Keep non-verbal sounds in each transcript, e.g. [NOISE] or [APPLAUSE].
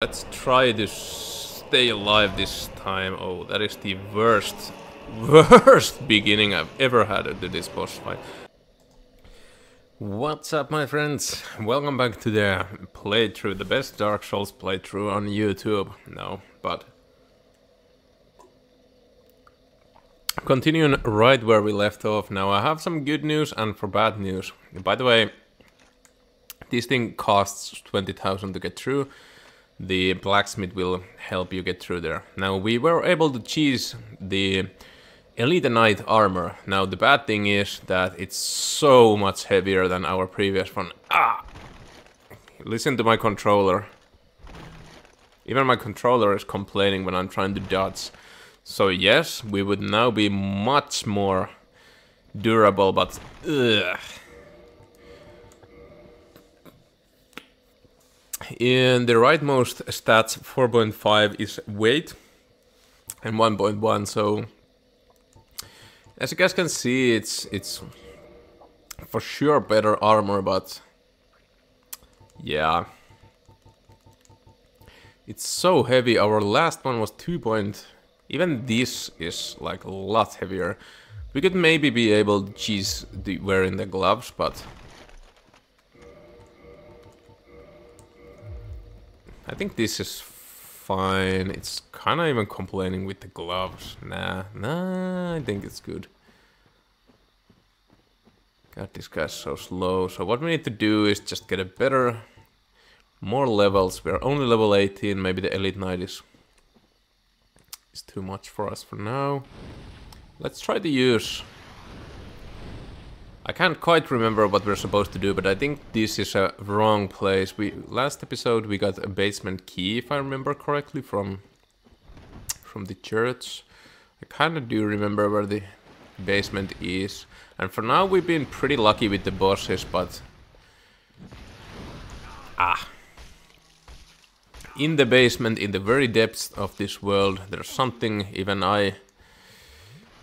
Let's try to stay alive this time. Oh, that is the worst, [LAUGHS] worst beginning I've ever had to this boss fight. What's up my friends? Welcome back to the playthrough, the best Dark Souls playthrough on YouTube. No, but... Continuing right where we left off. Now I have some good news and for bad news. By the way, this thing costs 20,000 to get through the blacksmith will help you get through there. Now we were able to cheese the Elite Knight armor. Now the bad thing is that it's so much heavier than our previous one. Ah! Listen to my controller. Even my controller is complaining when I'm trying to dodge. So yes, we would now be much more durable, but ugh. In the rightmost stats, 4.5 is weight and 1.1. So as you guys can see, it's it's for sure better armor, but yeah. It's so heavy. Our last one was 2 point. Even this is like a lot heavier. We could maybe be able to cheese the wearing the gloves, but I think this is fine. It's kind of even complaining with the gloves. Nah, nah, I think it's good. God, this guy's so slow. So what we need to do is just get a better, more levels. We're only level 18. Maybe the Elite Knight is, is too much for us for now. Let's try to use I can't quite remember what we're supposed to do, but I think this is a wrong place. We Last episode we got a basement key, if I remember correctly, from, from the church. I kind of do remember where the basement is. And for now we've been pretty lucky with the bosses, but... Ah. In the basement, in the very depths of this world, there's something even I...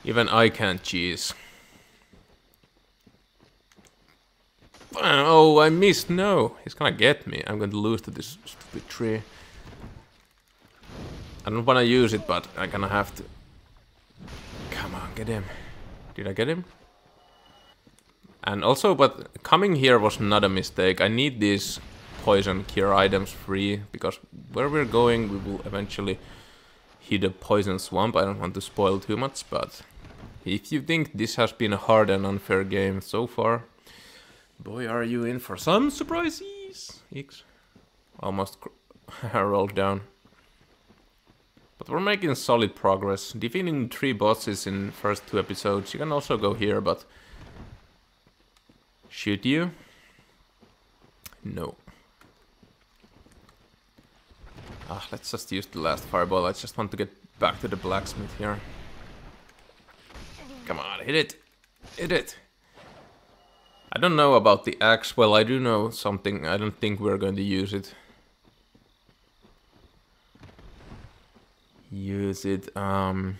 Even I can't cheese. Oh, I missed. No, he's gonna get me. I'm going to lose to this stupid tree. I don't want to use it, but I'm gonna have to. Come on, get him. Did I get him? And also, but coming here was not a mistake. I need these poison cure items free, because where we're going, we will eventually hit a poison swamp. I don't want to spoil too much, but if you think this has been a hard and unfair game so far, Boy, are you in for some surprises! X. Almost [LAUGHS] rolled down. But we're making solid progress. Defeating three bosses in first two episodes. You can also go here, but... Shoot you? No. Ah, let's just use the last fireball. I just want to get back to the blacksmith here. Come on, hit it! Hit it! I don't know about the axe. Well, I do know something. I don't think we're going to use it. Use it. Um,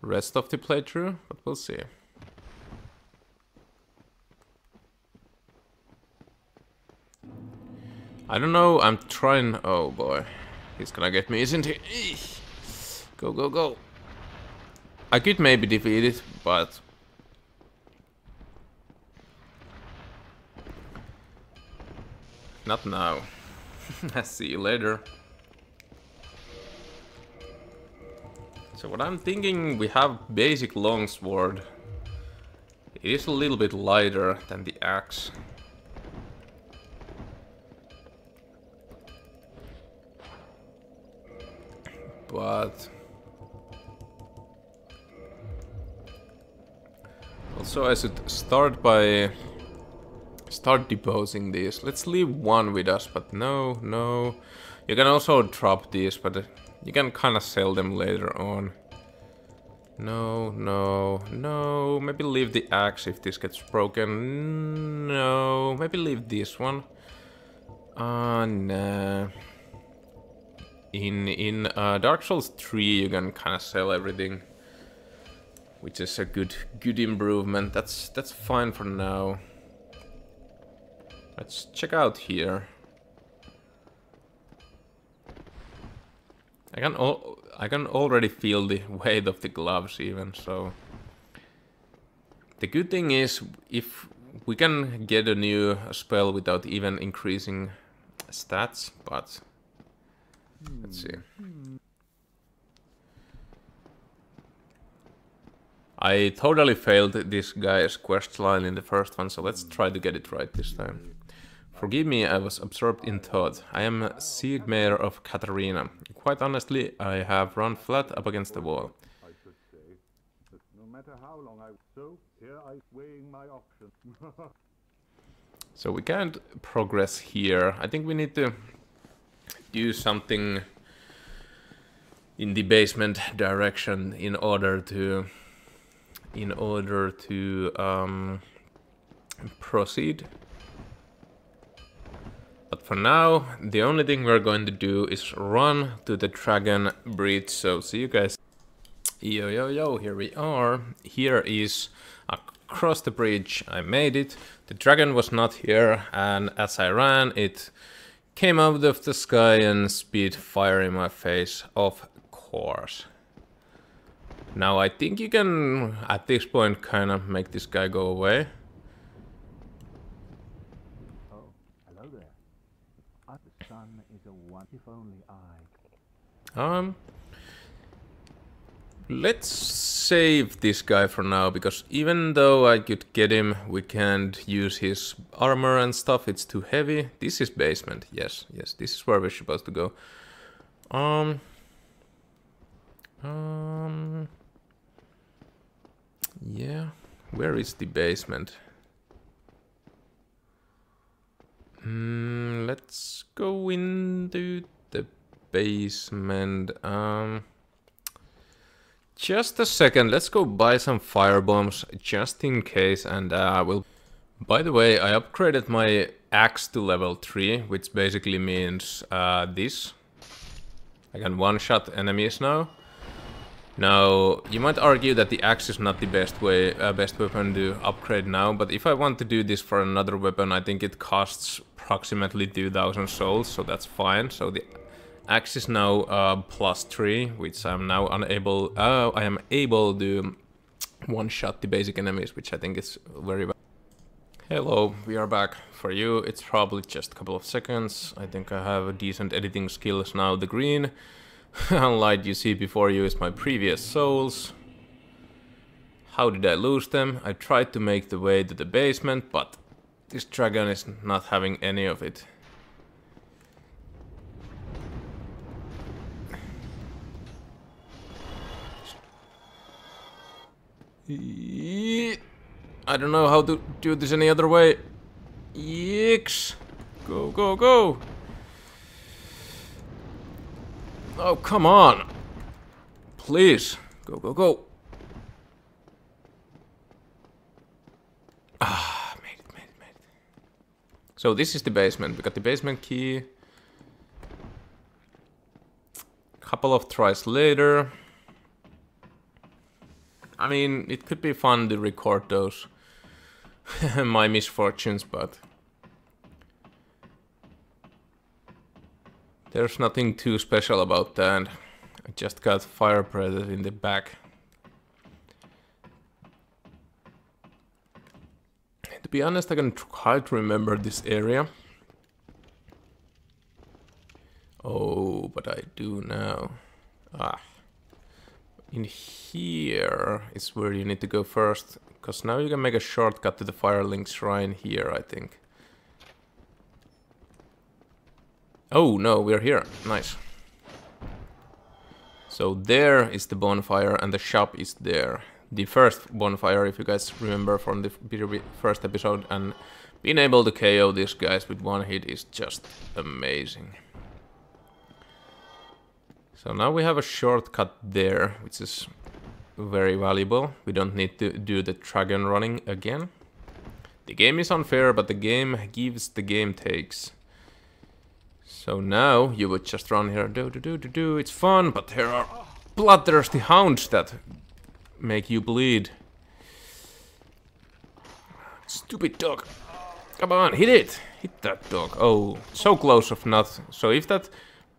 rest of the playthrough, but we'll see. I don't know. I'm trying. Oh boy, he's gonna get me, isn't he? Go, go, go. I could maybe defeat it, but Not now. [LAUGHS] See you later. So what I'm thinking, we have basic longsword. It is a little bit lighter than the axe. But... Also I should start by start deposing these. Let's leave one with us, but no, no. You can also drop these, but you can kind of sell them later on. No, no, no. Maybe leave the axe if this gets broken. No, maybe leave this one. Uh, nah. In in uh, Dark Souls 3, you can kind of sell everything, which is a good good improvement. That's that's fine for now. Let's check out here. I can al I can already feel the [LAUGHS] weight of the gloves even, so... The good thing is, if we can get a new spell without even increasing stats, but... Let's see. I totally failed this guy's quest line in the first one, so let's try to get it right this time. Forgive me, I was absorbed in thought. I am Siegmeyer of Catarina. Quite honestly, I have run flat up against the wall. I should say. But no matter how long I so here I weighing my options. So we can't progress here. I think we need to do something in the basement direction in order to in order to um, proceed. But for now, the only thing we're going to do is run to the dragon bridge. So see you guys. Yo, yo, yo, here we are. Here is across the bridge. I made it. The dragon was not here, and as I ran, it came out of the sky and spit fire in my face, of course. Now I think you can, at this point, kind of make this guy go away. oh, hello there. Uh, the sun is a one if only I Um, let's save this guy for now, because even though I could get him, we can't use his armor and stuff, it's too heavy. This is basement, yes, yes, this is where we're supposed to go. Um... Um... Yeah, where is the basement? Mm, let's go into basement. Um, just a second, let's go buy some fire bombs just in case and uh, we'll... By the way, I upgraded my axe to level 3, which basically means uh, this. I can one-shot enemies now. Now, you might argue that the axe is not the best way, uh, best weapon to upgrade now, but if I want to do this for another weapon, I think it costs approximately 2000 souls, so that's fine. So the axe is now uh, plus 3, which I'm now unable, uh, I am able to one-shot the basic enemies, which I think is very Hello, we are back. For you, it's probably just a couple of seconds. I think I have a decent editing skills now. The green [LAUGHS] light you see before you is my previous souls. How did I lose them? I tried to make the way to the basement, but this dragon is not having any of it. I don't know how to do this any other way. Yikes! Go, go, go! Oh, come on! Please! Go, go, go! Ah, made it, made it, made it. So this is the basement. We got the basement key. Couple of tries later. I mean, it could be fun to record those. [LAUGHS] my misfortunes, but... There's nothing too special about that. I just got fire breath in the back. To be honest, I can try to remember this area. Oh, but I do now. Ah. In here is where you need to go first, because now you can make a shortcut to the Firelink Shrine here, I think. Oh, no, we're here. Nice. So there is the bonfire and the shop is there. The first bonfire, if you guys remember from the first episode, and being able to KO these guys with one hit is just amazing. So now we have a shortcut there, which is very valuable. We don't need to do the dragon running again. The game is unfair, but the game gives, the game takes. So now you would just run here, do do do do do, it's fun, but there are bloodthirsty hounds that make you bleed. Stupid dog. Come on, hit it! Hit that dog. Oh, so close of not. So if that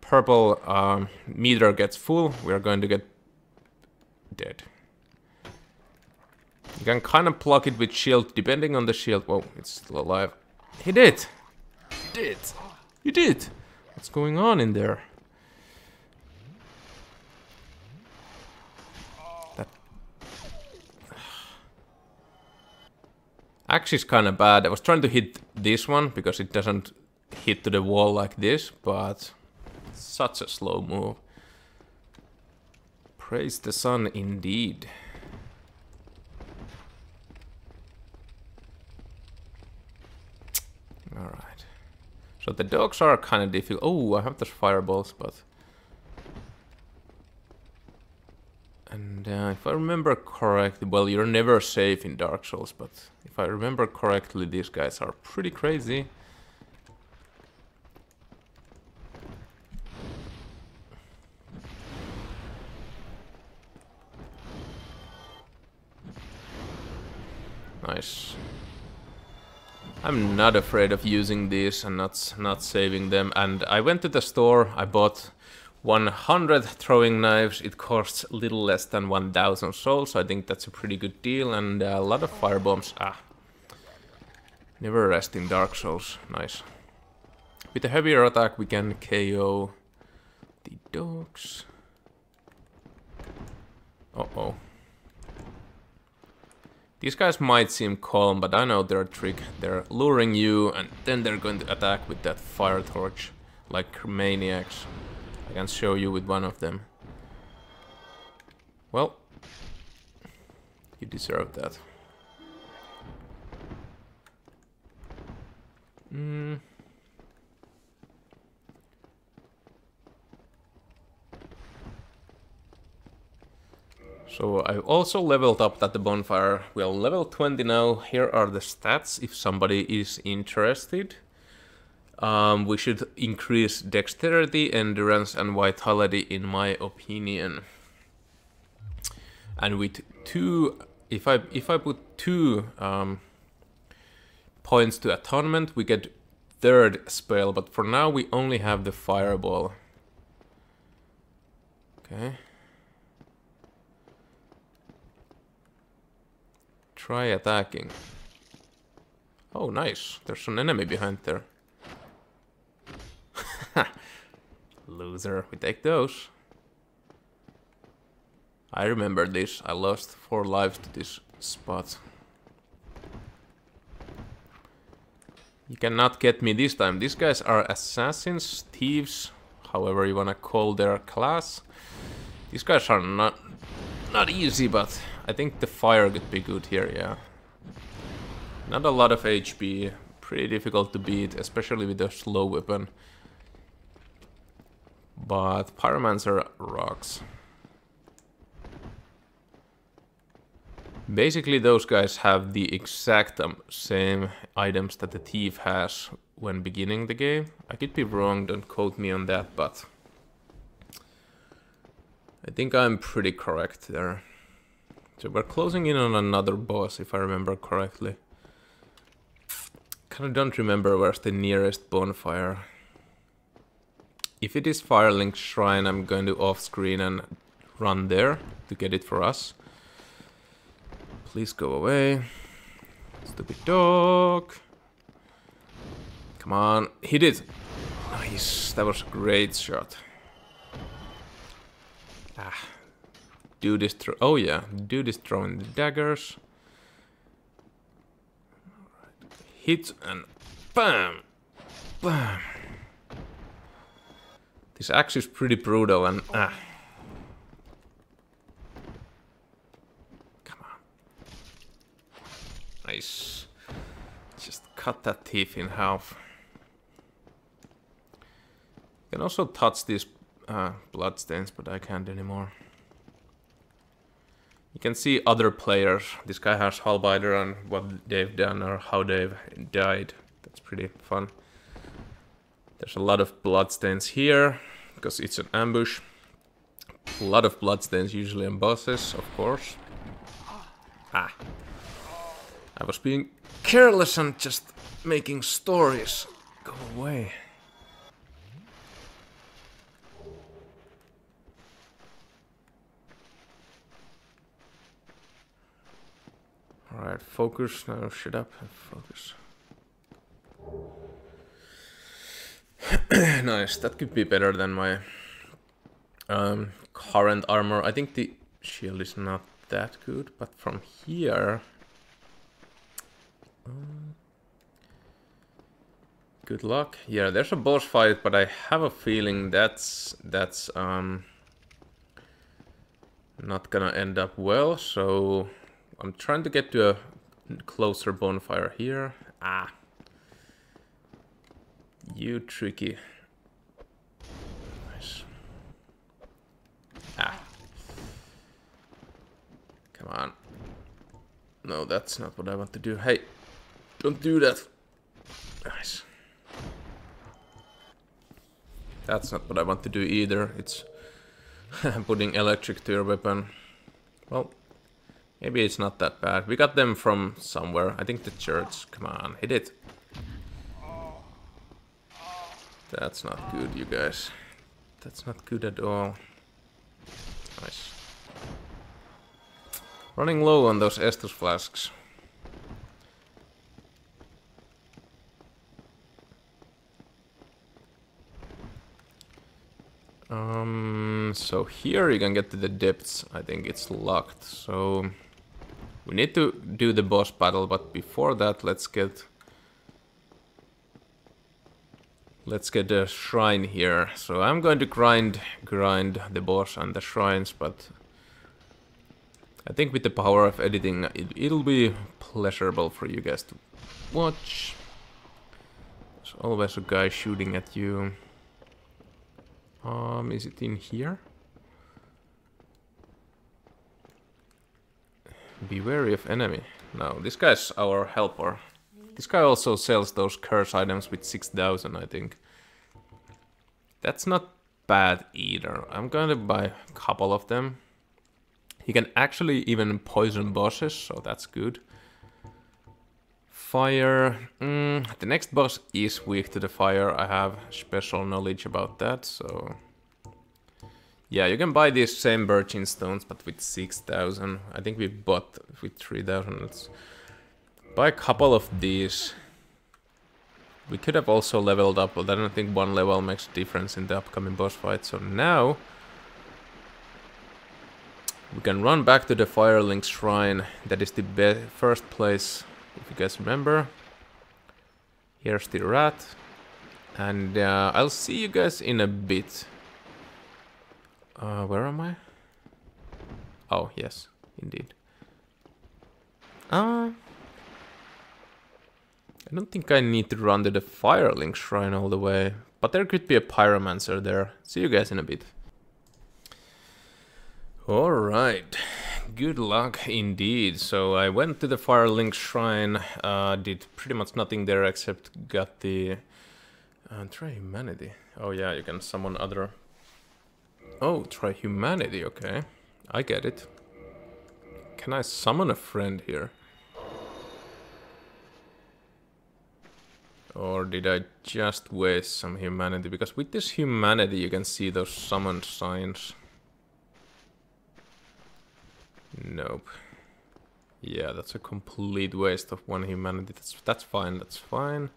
purple um, meter gets full, we are going to get dead. You can kind of block it with shield, depending on the shield. Whoa, it's still alive. He did! He did! You did! What's going on in there? That... Axe is kind of bad. I was trying to hit this one, because it doesn't hit to the wall like this, but... Such a slow move. Praise the sun indeed. Alright. So the dogs are kind of difficult. Oh, I have those fireballs, but... And uh, if I remember correctly, well, you're never safe in Dark Souls, but if I remember correctly, these guys are pretty crazy. I'm not afraid of using these and not not saving them. And I went to the store, I bought 100 throwing knives. It costs little less than 1000 souls, so I think that's a pretty good deal. And a lot of firebombs. Ah. Never rest in Dark Souls. Nice. With a heavier attack, we can KO the dogs. Uh-oh. These guys might seem calm, but I know their trick. They're luring you, and then they're going to attack with that fire torch, like maniacs. I can show you with one of them. Well, you deserve that. Hmm. So I also leveled up at the bonfire. We are level 20 now. Here are the stats if somebody is interested. Um, we should increase dexterity, endurance and vitality in my opinion. And with two, if I if I put two um, points to attunement, we get third spell. But for now, we only have the fireball. Okay. Try attacking. Oh, nice. There's an enemy behind there. [LAUGHS] Loser. We take those. I remember this. I lost four lives to this spot. You cannot get me this time. These guys are assassins, thieves, however you wanna call their class. These guys are not not easy, but I think the fire could be good here, yeah. Not a lot of HP, pretty difficult to beat, especially with a slow weapon. But Pyromancer rocks. Basically those guys have the exact um, same items that the thief has when beginning the game. I could be wrong, don't quote me on that, but... I think I'm pretty correct there. So we're closing in on another boss, if I remember correctly. Kinda don't remember where's the nearest bonfire. If it is Firelink Shrine, I'm going to off-screen and run there to get it for us. Please go away. Stupid dog. Come on, hit it. Nice, that was a great shot. Ah. Dude is throw. Oh yeah, dude is throwing the daggers. Hit and bam, bam. This axe is pretty brutal and ah. Come on. Nice. Just cut that teeth in half. You can also touch these uh, bloodstains, but I can't anymore. You can see other players. This guy has Halbiter and what they've done or how they've died. That's pretty fun. There's a lot of bloodstains here, because it's an ambush. A lot of bloodstains usually on bosses, of course. Ah. I was being careless and just making stories. Go away. Alright, focus. No, shut up. Focus. [CLEARS THROAT] nice. That could be better than my um, current armor. I think the shield is not that good, but from here... Um, good luck. Yeah, there's a boss fight, but I have a feeling that's that's um not gonna end up well. So I'm trying to get to a closer bonfire here. Ah, you tricky. Nice. Ah. Come on. No, that's not what I want to do. Hey, don't do that. Nice. That's not what I want to do either. It's [LAUGHS] putting electric to your weapon. Well, maybe it's not that bad. We got them from somewhere. I think the church. Come on, hit it. That's not good, you guys. That's not good at all. Nice. Running low on those Estus flasks. Um, so here you can get to the depths. I think it's locked. So we need to do the boss battle, but before that, let's get let's get a shrine here. So I'm going to grind grind the boss and the shrines, but I think with the power of editing, it, it'll be pleasurable for you guys to watch. There's always a guy shooting at you. Um, is it in here? Be wary of enemy. No, this guy's our helper. This guy also sells those curse items with 6000, I think. That's not bad either. I'm going to buy a couple of them. He can actually even poison bosses, so that's good. Fire. Mm, the next boss is weak to the fire. I have special knowledge about that, so... Yeah, you can buy these same purging stones, but with 6,000. I think we bought with 3,000. Let's buy a couple of these. We could have also leveled up, but I don't think one level makes a difference in the upcoming boss fight. So now... We can run back to the Firelink Shrine. That is the first place if you guys remember. Here's the rat. And uh, I'll see you guys in a bit. Uh, where am I? Oh, yes, indeed. Uh, I don't think I need to run to the Firelink Shrine all the way. But there could be a Pyromancer there. See you guys in a bit. Alright good luck indeed. So I went to the Firelink Shrine, uh, did pretty much nothing there except got the... Uh, try humanity. Oh yeah, you can summon other... Oh, try humanity, okay. I get it. Can I summon a friend here? Or did I just waste some humanity? Because with this humanity you can see those summon signs. Nope. Yeah, that's a complete waste of one humanity. That's that's fine, that's fine.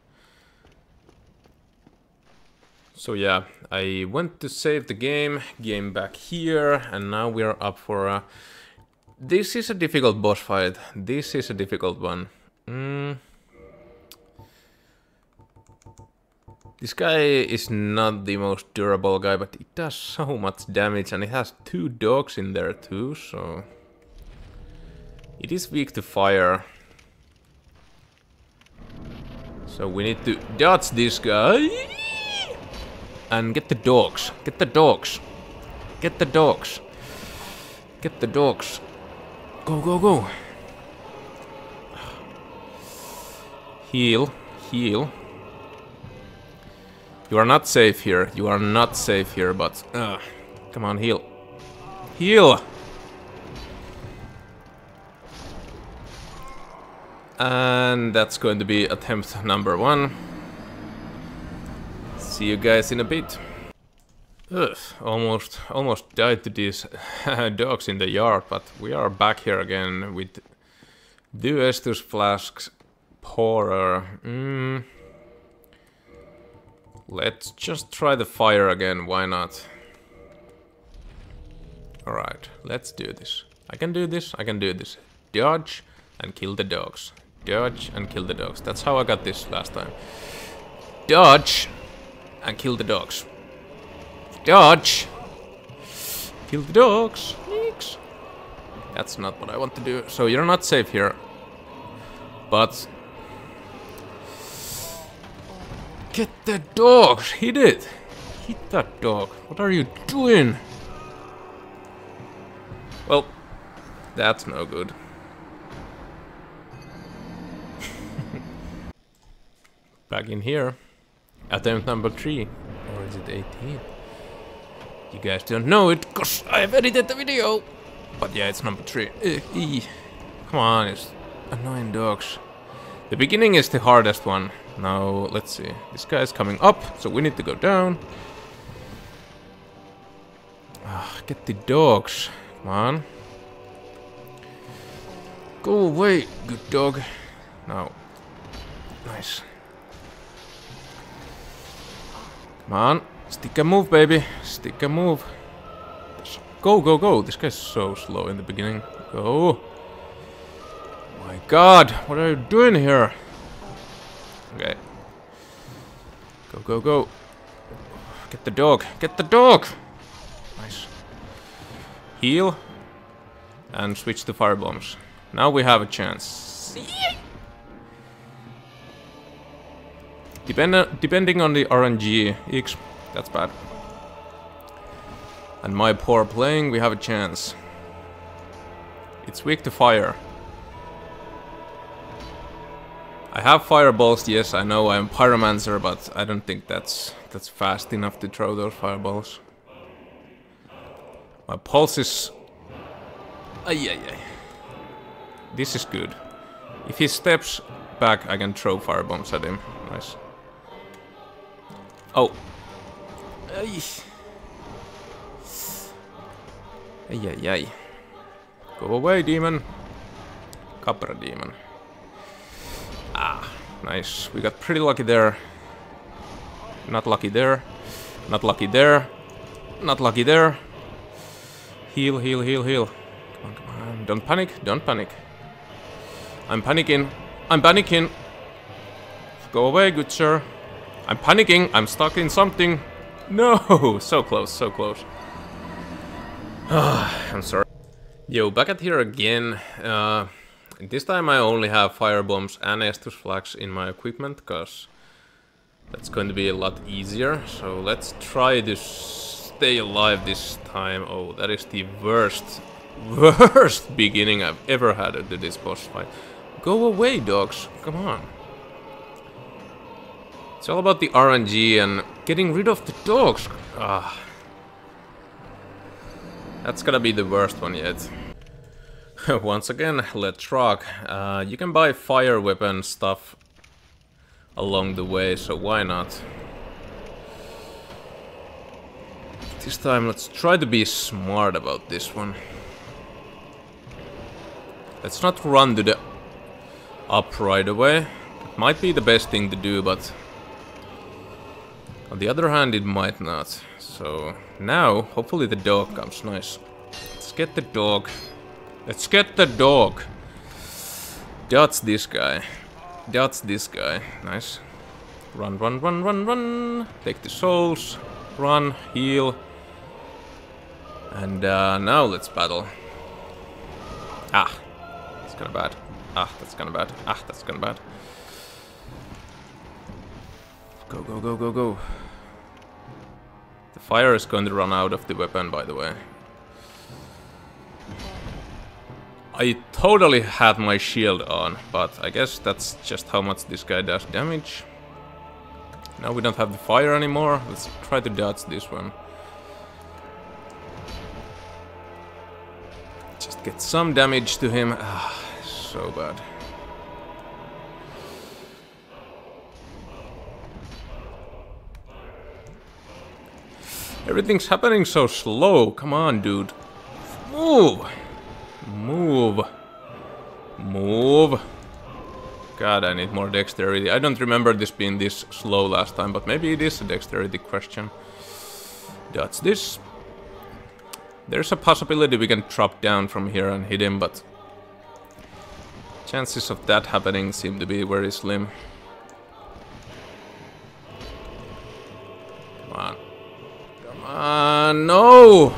So yeah, I went to save the game, game back here, and now we are up for a... This is a difficult boss fight. This is a difficult one. Mm. This guy is not the most durable guy, but it does so much damage, and it has two dogs in there too, so... It is weak to fire. So we need to dodge this guy. And get the dogs. Get the dogs. Get the dogs. Get the dogs. Go, go, go. Heal. Heal. You are not safe here. You are not safe here, but... Uh, come on, heal. Heal! And that's going to be attempt number one. See you guys in a bit. Ugh, almost, almost died to these [LAUGHS] dogs in the yard, but we are back here again with Do Estus flasks pourer. Mm. Let's just try the fire again, why not? Alright, let's do this. I can do this, I can do this. Dodge and kill the dogs. Dodge and kill the dogs. That's how I got this last time. Dodge and kill the dogs. Dodge! Kill the dogs! Neeks. That's not what I want to do. So you're not safe here. But... Get the dog! Hit it! Hit that dog. What are you doing? Well, that's no good. [LAUGHS] Back in here. Attempt number 3. Or is it 18? You guys don't know it, because I've edited the video! But yeah, it's number 3. Uh, Come on, it's annoying dogs. The beginning is the hardest one. Now, let's see. This guy's coming up, so we need to go down. Ah, get the dogs. Come on. Go away, good dog. Now. Nice. Come on. Stick and move, baby. Stick and move. Go, go, go. This guy's so slow in the beginning. Go. My god, what are you doing here? Okay. Go, go, go. Get the dog. Get the dog! Nice. Heal. And switch to fire bombs. Now we have a chance. Depend depending on the RNG, X, that's bad. And my poor playing, we have a chance. It's weak to fire. I have fireballs, yes, I know I'm pyromancer, but I don't think that's that's fast enough to throw those fireballs. My pulse is... Ay, ay, ay. This is good. If he steps back, I can throw firebombs at him. Nice. Oh. Ay. Ay, ay, ay. Go away, demon. Capra demon. Ah, nice. We got pretty lucky there. Not lucky there. Not lucky there. Not lucky there. Heal, heal, heal, heal. Come on, come on. Don't panic, don't panic. I'm panicking. I'm panicking. Go away, good sir. I'm panicking. I'm stuck in something. No! [LAUGHS] So close, so close. [SIGHS] I'm sorry. Yo, back at here again. Uh, this time I only have fire bombs and Estus flasks in my equipment, because that's going to be a lot easier. So let's try to stay alive this time. Oh, that is the worst, [LAUGHS] worst beginning I've ever had to this boss fight. Go away, dogs. Come on. It's all about the RNG and getting rid of the dogs. Ah. That's gonna be the worst one yet. [LAUGHS] Once again, let's rock. Uh, you can buy fire weapon stuff along the way, so why not? This time, let's try to be smart about this one. Let's not run to the up right away. It might be the best thing to do, but... On the other hand, it might not. So, now, hopefully the dog comes. Nice. Let's get the dog. Let's get the dog. That's this guy. That's this guy. Nice. Run, run, run, run, run. Take the souls. Run, heal. And uh, now let's battle. Ah, that's kinda bad. Ah, that's kinda bad. Ah, that's kinda bad. Go, go, go, go, go. The fire is going to run out of the weapon, by the way. I totally had my shield on, but I guess that's just how much this guy does damage. Now we don't have the fire anymore. Let's try to dodge this one. Just get some damage to him. Ah, so bad. Everything's happening so slow. Come on, dude. Move. Move. Move. God, I need more dexterity. I don't remember this being this slow last time, but maybe it is a dexterity question. That's this. There's a possibility we can drop down from here and hit him, but... Chances of that happening seem to be very slim. No!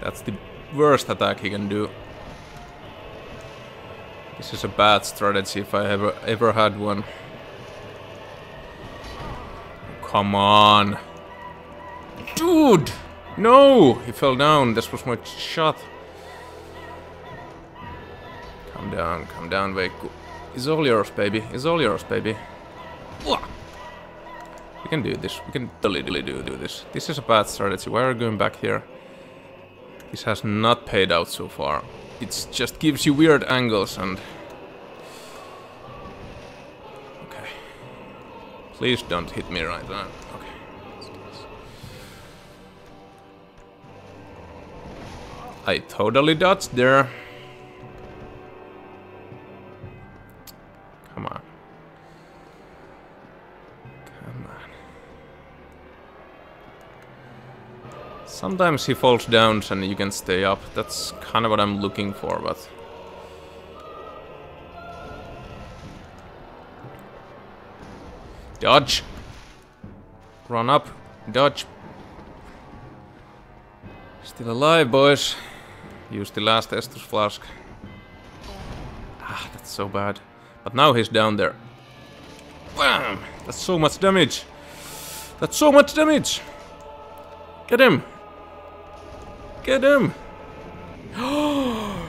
That's the worst attack he can do. This is a bad strategy if I ever ever had one. Come on. Dude! No! He fell down. This was my shot. Come down, come down, Veikku. It's all yours, baby. It's all yours, baby. Can do this. We can totally do, do this. This is a bad strategy. Why are we going back here? This has not paid out so far. It just gives you weird angles and... Okay. Please don't hit me right now. Okay. I totally dodged there. Sometimes he falls down and you can stay up. That's kind of what I'm looking for, but... Dodge! Run up. Dodge. Still alive, boys. Use the last Estus flask. Ah, that's so bad. But now he's down there. Bam! That's so much damage. That's so much damage. Get him. Get him. [GASPS]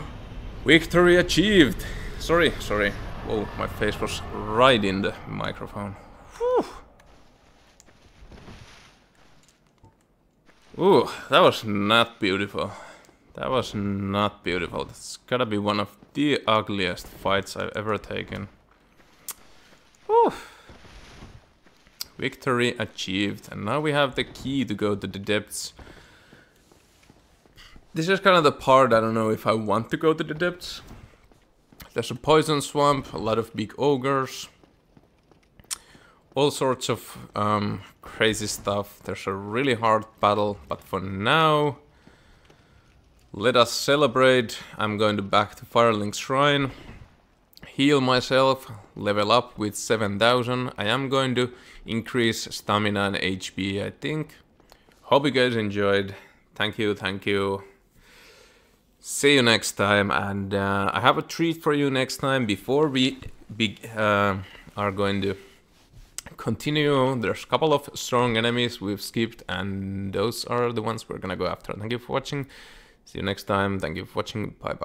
Victory achieved. Sorry, sorry. Whoa, my face was right in the microphone. Whew. Ooh, that was not beautiful. That was not beautiful. That's gotta be one of the ugliest fights I've ever taken. Whew. Victory achieved. And now we have the key to go to the depths. This is kind of the part I don't know if I want to go to the depths. There's a poison swamp, a lot of big ogres. All sorts of um, crazy stuff. There's a really hard battle, but for now... Let us celebrate. I'm going to back to Firelink Shrine. Heal myself, level up with 7000. I am going to increase stamina and HP, I think. Hope you guys enjoyed. Thank you, thank you. See you next time, and uh, I have a treat for you next time before we be, uh, are going to continue. There's a couple of strong enemies we've skipped, and those are the ones we're gonna go after. Thank you for watching. See you next time. Thank you for watching. Bye bye.